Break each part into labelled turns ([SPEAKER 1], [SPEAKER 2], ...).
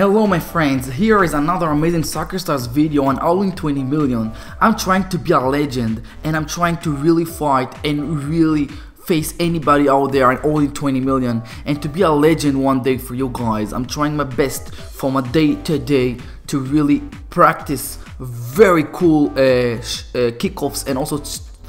[SPEAKER 1] Hello my friends, here is another amazing Soccer Stars video all in 20 Million. I'm trying to be a legend and I'm trying to really fight and really face anybody out there and in 20 Million and to be a legend one day for you guys. I'm trying my best from a day to day to really practice very cool uh, uh, kickoffs and also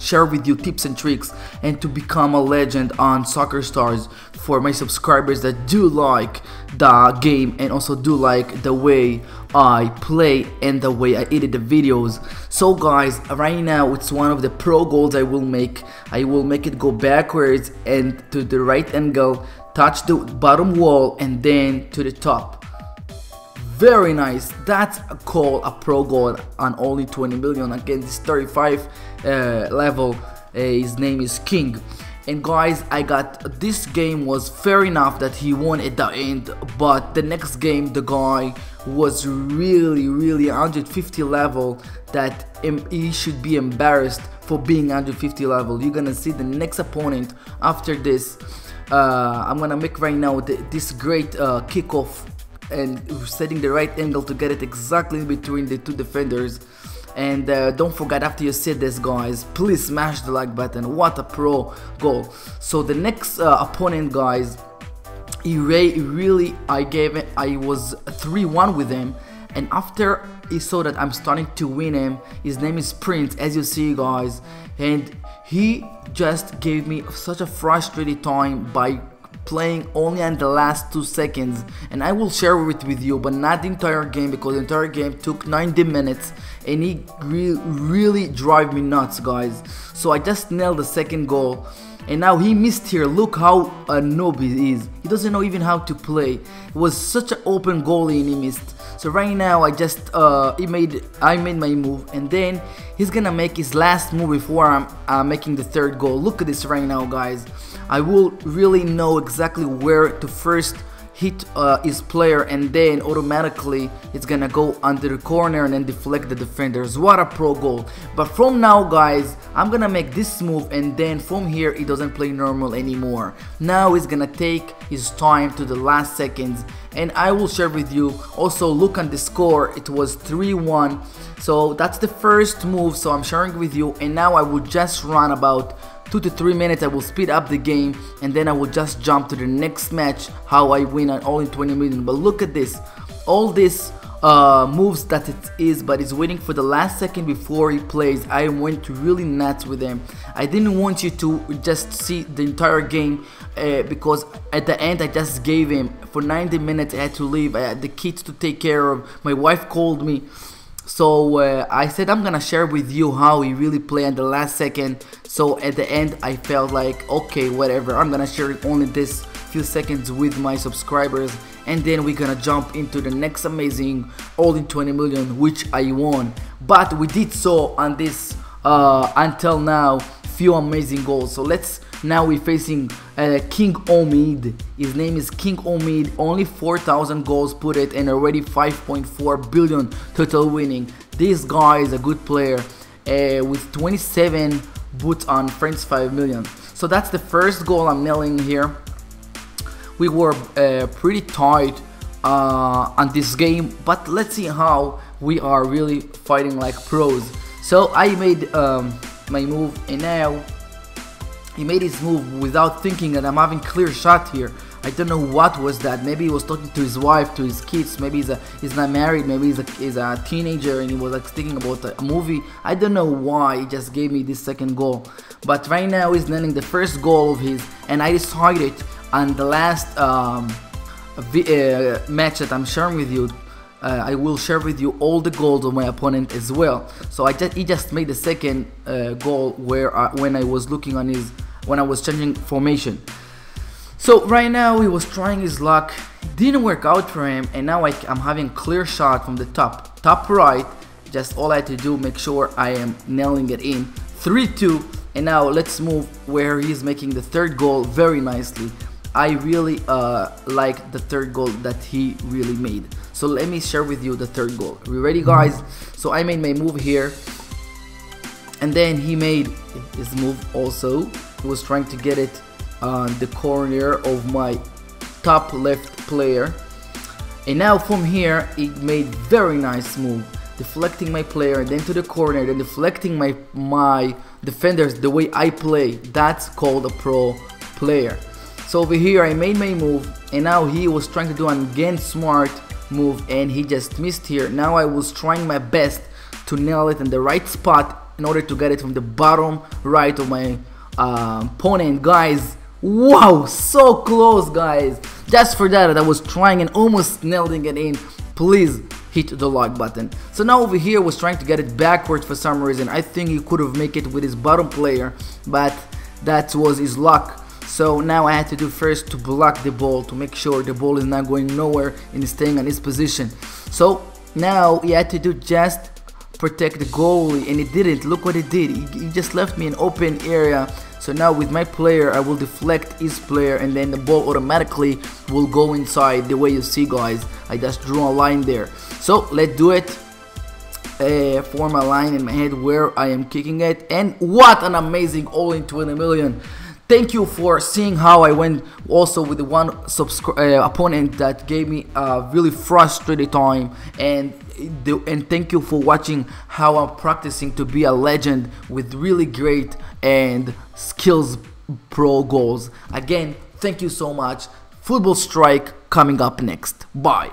[SPEAKER 1] share with you tips and tricks and to become a legend on Soccer Stars for my subscribers that do like the game and also do like the way I play and the way I edit the videos. So guys, right now it's one of the pro goals I will make. I will make it go backwards and to the right angle, touch the bottom wall and then to the top very nice. That's a call a pro goal on only 20 million against 35 uh, level. Uh, his name is king. And guys I got this game was fair enough that he won at the end but the next game the guy was really really 150 level that he should be embarrassed for being 150 level. You're gonna see the next opponent after this. Uh, I'm gonna make right now the, this great uh, kickoff and setting the right angle to get it exactly between the two defenders. And uh, don't forget after you see this guys please smash the like button. What a pro goal. So the next uh, opponent guys he really I gave it I was 3-1 with him. And after he saw that I'm starting to win him his name is Prince as you see guys. And he just gave me such a frustrated time by playing only in the last 2 seconds and I will share it with you but not the entire game because the entire game took 90 minutes and it re really drive me nuts guys. So I just nailed the second goal and now he missed here. Look how a noob he is. He doesn't know even how to play. It was such an open goalie and he missed. So right now I just uh, he made I made my move and then he's gonna make his last move before I'm uh, making the third goal. Look at this right now guys I will really know exactly where to first hit uh, his player and then automatically it's gonna go under the corner and then deflect the defenders. What a pro goal. But from now guys I'm gonna make this move and then from here he doesn't play normal anymore. Now he's gonna take his time to the last seconds. And I will share with you also look on the score. It was 3-1 so that's the first move so I'm sharing with you. And now I will just run about 2 to 3 minutes I will speed up the game and then I will just jump to the next match how I win on all in 20 million. But look at this. All this uh, moves that it is but it's waiting for the last second before he plays. I went really nuts with him. I didn't want you to just see the entire game uh, because at the end I just gave him. For 90 minutes I had to leave. I had the kids to take care of. My wife called me so uh, I said I'm gonna share with you how he really played at the last second. So at the end I felt like okay whatever I'm gonna share only this few seconds with my subscribers and then we're gonna jump into the next amazing all in 20 million which I won. But we did so on this uh, until now few amazing goals. So let's now we're facing uh, King Omid. His name is King Omid. Only 4,000 goals put it and already 5.4 billion total winning. This guy is a good player uh, with 27 boots on France 5 million. So that's the first goal I'm nailing here. We were uh, pretty tight uh, on this game, but let's see how we are really fighting like pros. So I made um, my move and now he made his move without thinking and I'm having clear shot here. I don't know what was that. Maybe he was talking to his wife, to his kids. Maybe he's a, he's not married. Maybe he's a, he's a teenager and he was like thinking about a movie. I don't know why he just gave me this second goal. But right now he's landing the first goal of his, and I decided on the last um, uh, match that I'm sharing with you uh, I will share with you all the goals of my opponent as well. So I just he just made the second uh, goal where I, when I was looking on his when I was changing formation. So right now he was trying his luck, didn't work out for him, and now I, I'm having clear shot from the top, top right. Just all I had to do, make sure I am nailing it in. 3-2, and now let's move where he's making the third goal very nicely. I really uh, like the third goal that he really made. So let me share with you the third goal. Are we ready guys? So I made my move here. And then he made his move also. He was trying to get it on the corner of my top left player. And now from here, he made very nice move. Deflecting my player, and then to the corner, then deflecting my, my defenders the way I play. That's called a pro player. So over here, I made my move, and now he was trying to do an again smart move, and he just missed here. Now I was trying my best to nail it in the right spot in order to get it from the bottom right of my uh, opponent. Guys, wow, so close, guys. Just for that, I was trying and almost nailing it in. Please hit the like button. So now over here was trying to get it backwards for some reason. I think he could have make it with his bottom player, but that was his luck. So now I had to do first to block the ball to make sure the ball is not going nowhere and staying on its position. So now he had to do just protect the goalie and he didn't. Look what he did. He, he just left me an open area. So now with my player, I will deflect his player and then the ball automatically will go inside the way you see guys. I just drew a line there. So let's do it. Uh, form a line in my head where I am kicking it and what an amazing all in 20 million thank you for seeing how I went also with the one uh, opponent that gave me a really frustrated time. And and thank you for watching how I'm practicing to be a legend with really great and skills pro goals. Again thank you so much. Football strike coming up next. Bye